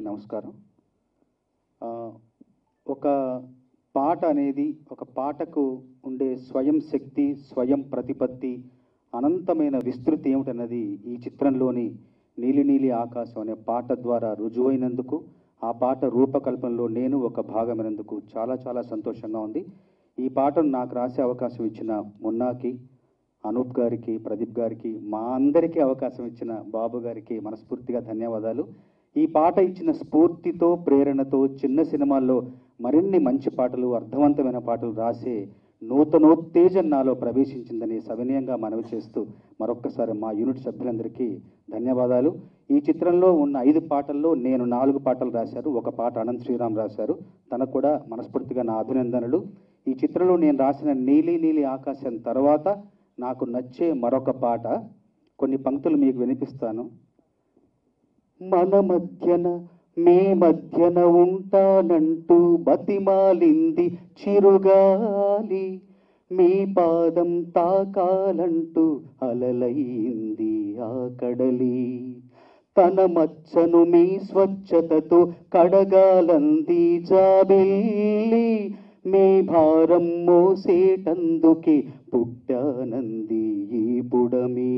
అందరికీ నమస్కారం. ఒక పాట అనేది ఒక పాటకు ఉండే స్వయం శక్తి స్వయం ప్రతిపత్తి అనంతమైన విస్తృతి ఏమిటన్నది ఈ చిత్రంలోని నీలి నీలి ఆకాశం అనే పాట ద్వారా రుజువైనందుకు ఆ పాట రూపకల్పనలో నేను ఒక భాగమైనందుకు చాలా చాలా సంతోషంగా ఉంది. ఈ పాటను నాకు రాసే అవకాశం ఇచ్చిన మున్నాకి అనూప్ గారికి ప్రదీప్ గారికి మా అందరికీ అవకాశం ఇచ్చిన బాబు గారికి మనస్ఫూర్తిగా ధన్యవాదాలు. ఈ పాట ఇచ్చిన స్ఫూర్తితో ప్రేరణతో చిన్న సినిమాల్లో మరిన్ని మంచి పాటలు అర్థవంతమైన పాటలు రాసే నూతనోత్తేజం నాలో ప్రవేశించిందని సవినయంగా మనవి చేస్తూ మరొక్కసారి మా యూనిట్ సభ్యులందరికీ ధన్యవాదాలు. ఈ చిత్రంలో ఉన్న ఐదు పాటల్లో నేను నాలుగు పాటలు రాశారు. ఒక పాట అనంత్ శ్రీరామ్ రాశారు. తనకు కూడా మనస్ఫూర్తిగా నా అభినందనలు. ఈ చిత్రంలో నేను రాసిన నీలి నీలి ఆకాశం తర్వాత నాకు నచ్చే మరొక పాట. కొన్ని పంక్తులు మీకు వినిపిస్తాను. మన మధ్యన మే మధ్యన ఉంటానంటూ బతిమాలింది చిరుగాలి. మీ పాదం తాకాలంటూ అలలైంది ఆ కడలి. తన మచ్చను మీ స్వచ్ఛతతో కడగాలంది జాబిల్లి. మీ భారం మోసేటందుకే పుట్టానంది ఈ పుడమి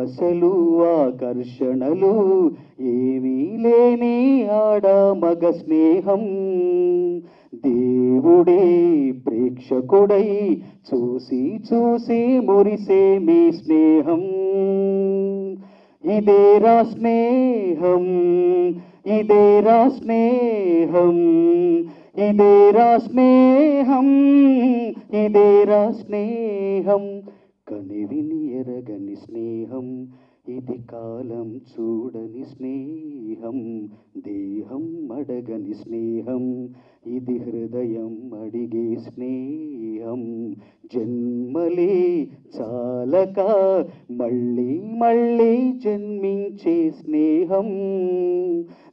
ఆశలు ఆకర్షణలు ఏమీ లేని ఆడ మగ స్నేహం. దేవుడే ప్రేక్షకుడై చూసి చూసి మురిసే మీ స్నేహం. ఇదేరా స్నేహం ఇదేరా స్నేహం ఇదేరా స్నేహం ఇదేరా స్నేహం. కనివిని ఎరగని స్నేహం ఇది కాలం చూడని స్నేహం దేహం అడగని స్నేహం ఇది హృదయం అడిగే స్నేహం. జన్మలే చాలక మళ్ళీ మళ్ళీ జన్మించే స్నేహం.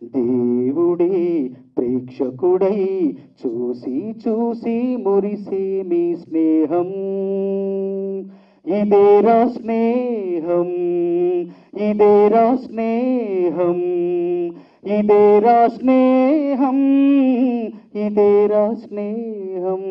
దేవుడే ప్రేక్షకుడై చూసి చూసి మురిసే మీ స్నేహం. ఇదేరా స్నేహం ఇదేరా స్నేహం ఇదేరా స్నేహం ఇదేరా స్నేహం